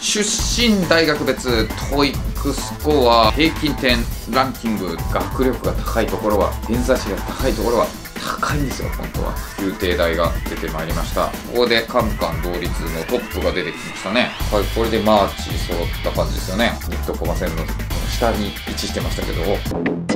出身大学別 TOEICスコア平均点ランキング学力が高いところは偏差値が高いところは高いんですよ。本当は旧帝大が出てまいりました。ここでカンカン同率のトップが出てきましたね。はいこれでマーチ揃った感じですよね。ニットコマ線の下に位置してましたけど。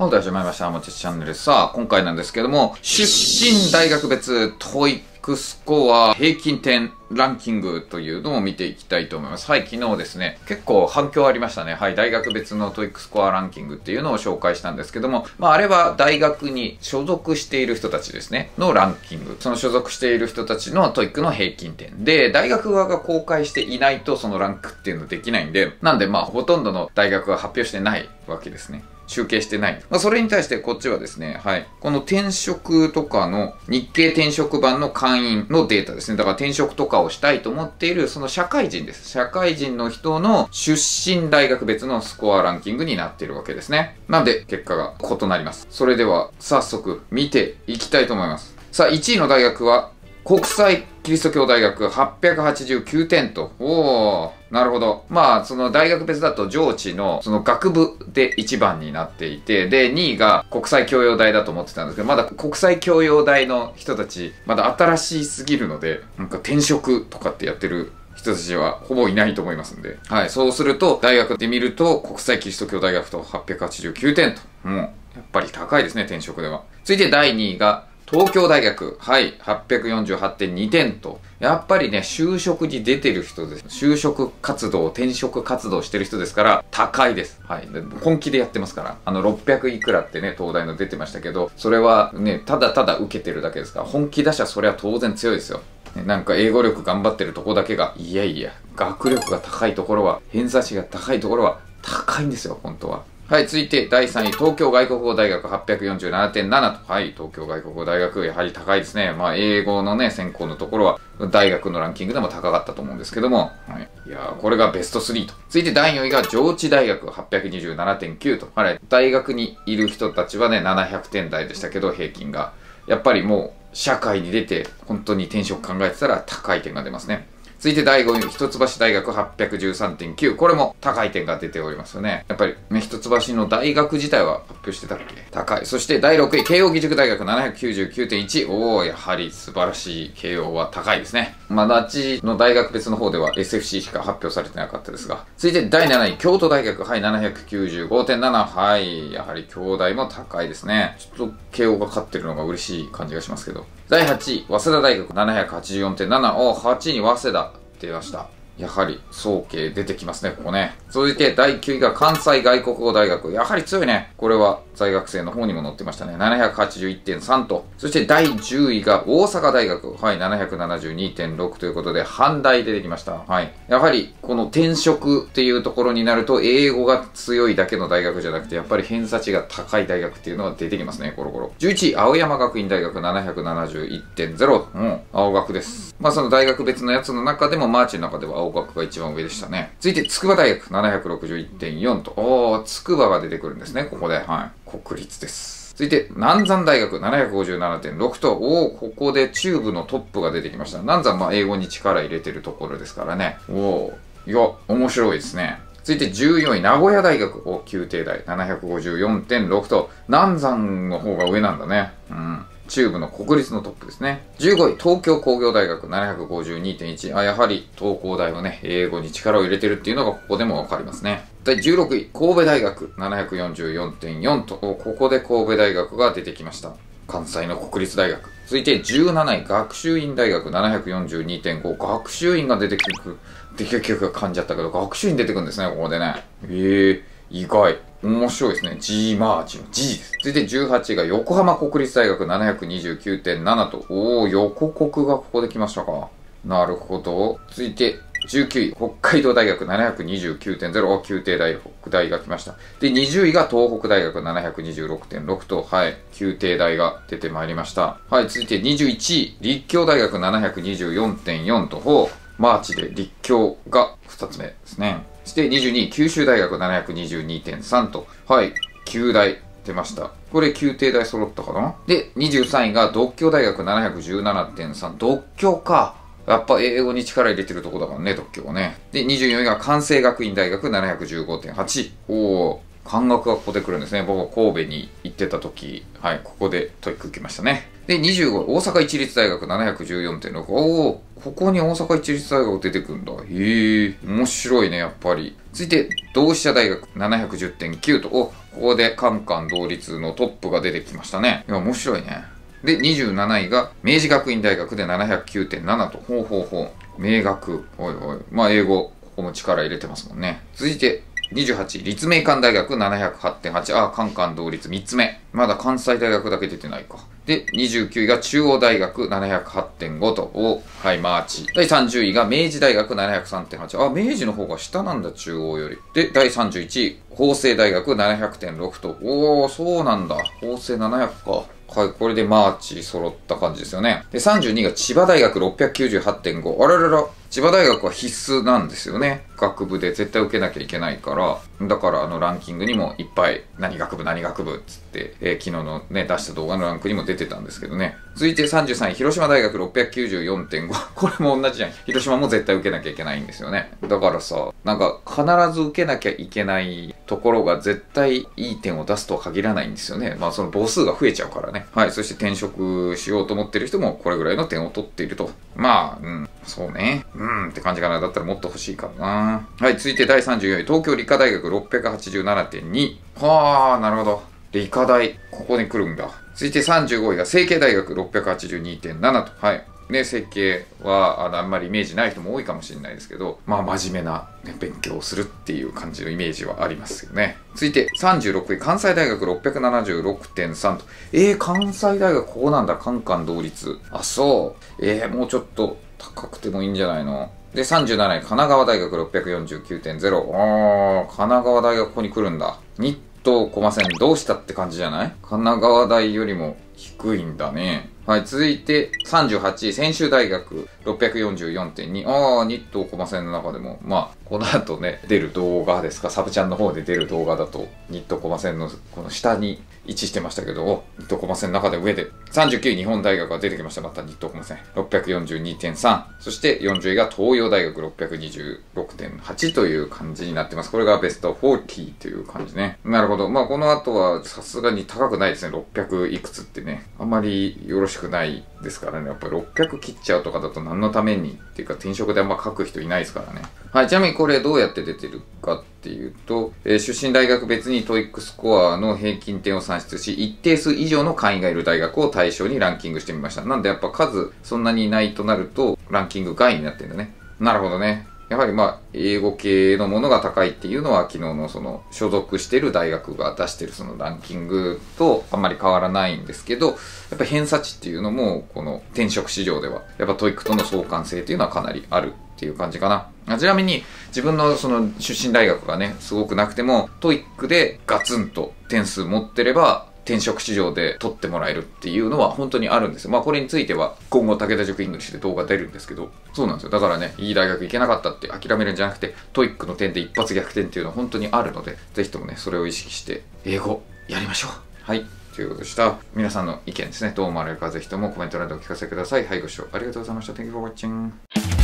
本日始まりました、もちチャンネル。さあ、今回なんですけども、出身大学別 TOEICスコア平均点ランキングというのを見ていきたいと思います。はい、昨日ですね、結構反響ありましたね。はい、大学別の TOEICスコアランキングっていうのを紹介したんですけども、まあ、あれは大学に所属している人たちですね、のランキング。その所属している人たちの TOEICの平均点。で、大学側が公開していないとそのランクっていうのできないんで、なんでまあ、ほとんどの大学が発表してないわけですね。集計してない。まあ、それに対してこっちはですね、はい。この転職とかの日経転職版の会員のデータですね。だから転職とかをしたいと思っているその社会人です。社会人の人の出身大学別のスコアランキングになっているわけですね。なんで結果が異なります。それでは早速見ていきたいと思います。さあ、1位の大学は国際キリスト教大学889点と。おー。なるほど。まあ、その大学別だと上智のその学部で1番になっていて、で、2位が国際教養大だと思ってたんですけど、まだ国際教養大の人たち、まだ新しすぎるので、なんか転職とかってやってる人たちはほぼいないと思いますんで。はい。そうすると、大学で見ると、国際キリスト教大学と889点と。もう、やっぱり高いですね、転職では。続いて第2位が、東京大学、はい、848.2点と。やっぱりね、就職に出てる人です。就職活動、転職活動してる人ですから、高いです。はい。本気でやってますから。あの、600いくらってね、東大の出てましたけど、それはね、ただただ受けてるだけですから、本気出しゃそれは当然強いですよ。なんか英語力頑張ってるとこだけが、いやいや、学力が高いところは、偏差値が高いところは、高いんですよ、本当は。はい、続いて第3位、東京外国語大学847.7と。はい、東京外国語大学、やはり高いですね。まあ、英語のね、専攻のところは、大学のランキングでも高かったと思うんですけども。はい。いやー、これがベスト3と。続いて第4位が上智大学827.9と。はい、大学にいる人たちはね、700点台でしたけど、平均が。やっぱりもう、社会に出て、本当に転職考えてたら高い点が出ますね。続いて第5位、一橋大学813.9。これも高い点が出ておりますよね。やっぱりね、一橋の大学自体は発表してたっけ？高い。そして第6位、慶応義塾大学799.1。おお、やはり素晴らしい慶応は高いですね。まあっちの大学別の方では SFC しか発表されてなかったですが。続いて第7位、京都大学、はい、795.7。はい、やはり京大も高いですね。ちょっと慶応が勝ってるのが嬉しい感じがしますけど。第8位、早稲田大学784.7。お、8位に早稲田出ました。やはり、総計出てきますね、ここね。続いて、第9位が関西外国語大学。やはり強いね。これは、在学生の方にも載ってましたね。781.3と。そして、第10位が大阪大学。はい、772.6ということで、半大出てきました。はい。やはり、この転職っていうところになると、英語が強いだけの大学じゃなくて、やっぱり偏差値が高い大学っていうのが出てきますね、コロコロ。11位、青山学院大学771.0。うん、青学です。まあ、その大学別のやつの中でも、マーチの中では青学が一番上でしたね。続いて、筑波大学761.4と。おー、筑波が出てくるんですね、ここで。はい。国立です。続いて、南山大学757.6と、おおここで中部のトップが出てきました。南山、まあ、英語に力入れてるところですからね。おおいや、面白いですね。続いて14位、名古屋大学、お、宮廷大754.6と、南山の方が上なんだね。うん。中部の国立のトップですね。15位、東京工業大学752.1。あ、やはり東工大はね、英語に力を入れてるっていうのがここでもわかりますね。第16位、神戸大学744.4と、ここで神戸大学が出てきました。関西の国立大学。続いて17位、学習院大学742.5。学習院が出てくる。で、結局噛んじゃったけど、学習院出てくるんですね、ここでね。ええー、意外。面白いですね。G マーチの G です。続いて18位が横浜国立大学729.7と。おー、横国がここで来ましたか。なるほど。続いて19位、北海道大学729.0、お宮廷大北大が来ました。で、20位が東北大学726.6と、はい、旧帝大が出てまいりました。はい、続いて21位、立教大学724.4と、ほう、マーチで立教が2つ目ですね。そして22位、九州大学722.3と、はい、九大出ました。これ旧帝大揃ったかな？で、23位が独協大学717.3。独協か。やっぱ英語に力入れてるとこだからね、独協はね。で、24位が関西学院大学715.8。おお関学がここで来るんですね。僕は神戸に行ってた時、はい、ここで TOEIC 受けましたね。で、25位、大阪市立大学714.6。おおここに大阪市立大学出てくんだ。へえ、面白いね、やっぱり。続いて、同志社大学710.9と、お、ここでカンカン同率のトップが出てきましたね。いや、面白いね。で、27位が明治学院大学で709.7と、ほうほうほう。明学。おいおい。まあ、英語、ここも力入れてますもんね。続いて、28位、立命館大学708.8。あ、カンカン同率3つ目。まだ関西大学だけ出てないか。で、29位が中央大学708.5と、お、はい、マーチ。第30位が明治大学703.8。あ、明治の方が下なんだ、中央より。で、第31位、法政大学700.6と、おー、そうなんだ。法政700か。はい、これでマーチ揃った感じですよね。で、32が千葉大学698.5。あららら、千葉大学は必須なんですよね。学部で絶対受けなきゃいけないから、だからあのランキングにもいっぱい何学部何学部っつって、えー、昨日のね、出した動画のランクにも出てたんですけどね。続いて33位、広島大学694.5。これも同じじゃん。広島も絶対受けなきゃいけないんですよね。だからさ、なんか必ず受けなきゃいけないところが絶対いい点を出すとは限らないんですよね。まあその母数が増えちゃうからね。はい。そして転職しようと思ってる人もこれぐらいの点を取っていると。まあ、うん、そうね。うんって感じかな。だったらもっと欲しいからな。はい。続いて第34位、東京理科大学687.2。はあ、なるほど。理科大、ここに来るんだ。続いて35位が成形大学682.7と。はい。ね、設計はあのあんまりイメージない人も多いかもしれないですけど、まあ真面目な、ね、勉強をするっていう感じのイメージはありますよね。続いて36位、関西大学676.3と。えー、関西大学ここなんだ、カンカン同率。あ、そう。えー、もうちょっと高くてもいいんじゃないの？で、37位、神奈川大学649.0。あー、神奈川大学ここに来るんだ。日東駒線どうしたって感じじゃない？神奈川大よりも低いんだね。はい、続いて38位、専修大学644.2。ああ、日東駒線の中でも、まあ、この後ね、出る動画ですか、サブチャンの方で出る動画だと、日東駒線のこの下に位置してましたけど、日東駒線の中で上で、39位日本大学が出てきました。また日東駒線。642.3。そして40位が東洋大学626.8という感じになってます。これがベスト40という感じね。なるほど。まあ、この後はさすがに高くないですね。600いくつってね。あんまりよろしくないですからね。やっぱり600切っちゃうとかだと何のためにっていうか転職であんま書く人いないですからね。はい。ちなみにこれどうやって出てるかっていうと、えー、出身大学別に TOEIC スコアの平均点を算出し、一定数以上の会員がいる大学を対象にランキングしてみました。なんでやっぱ数そんなにいないとなると、ランキング外になってるんだね。なるほどね。やはりまあ、英語系のものが高いっていうのは昨日のその所属してる大学が出してるそのランキングとあんまり変わらないんですけど、やっぱ偏差値っていうのもこの転職市場ではやっぱ TOEIC との相関性っていうのはかなりあるっていう感じかな。ちなみに自分のその出身大学がね、すごくなくても TOEIC でガツンと点数持ってれば転職市場で取ってもらえるっていうのは本当にあるんですよ。まあこれについては今後武田塾 English で動画出るんですけど、そうなんですよ。だからね、いい大学行けなかったって諦めるんじゃなくて、 TOEIC の点で一発逆転っていうのは本当にあるので、ぜひともね、それを意識して英語やりましょう。はい。ということでした。皆さんの意見ですね、どう思われるかぜひともコメント欄でお聞かせください。はい、ご視聴ありがとうございました。Thank you for watching.